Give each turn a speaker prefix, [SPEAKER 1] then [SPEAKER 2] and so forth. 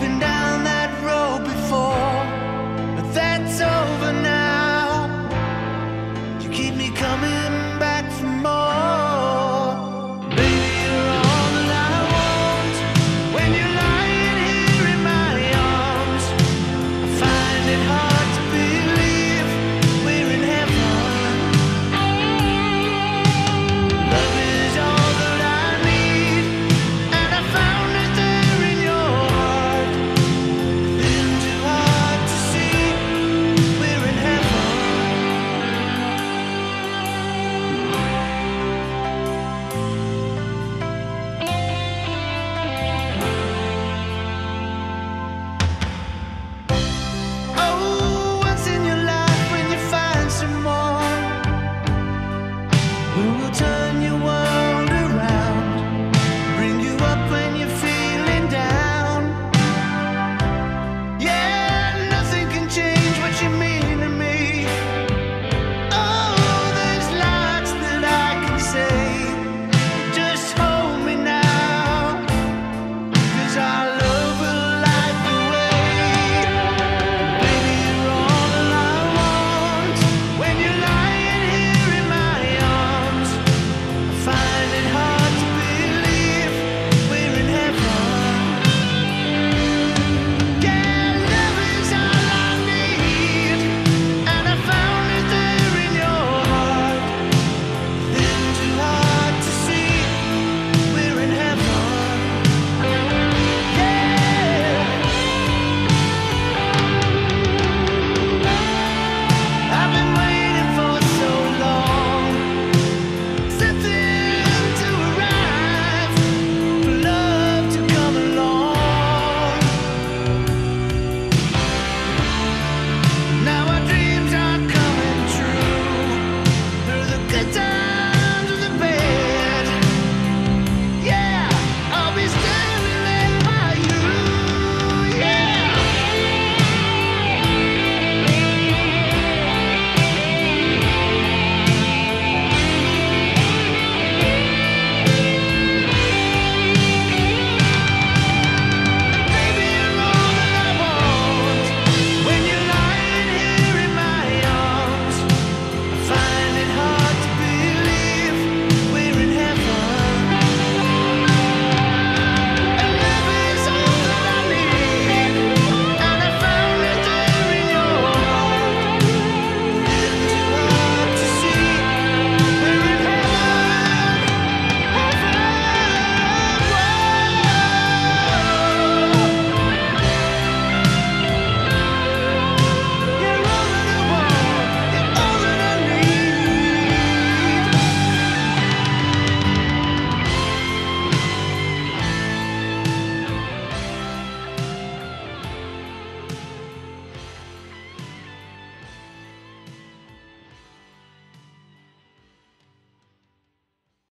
[SPEAKER 1] been down.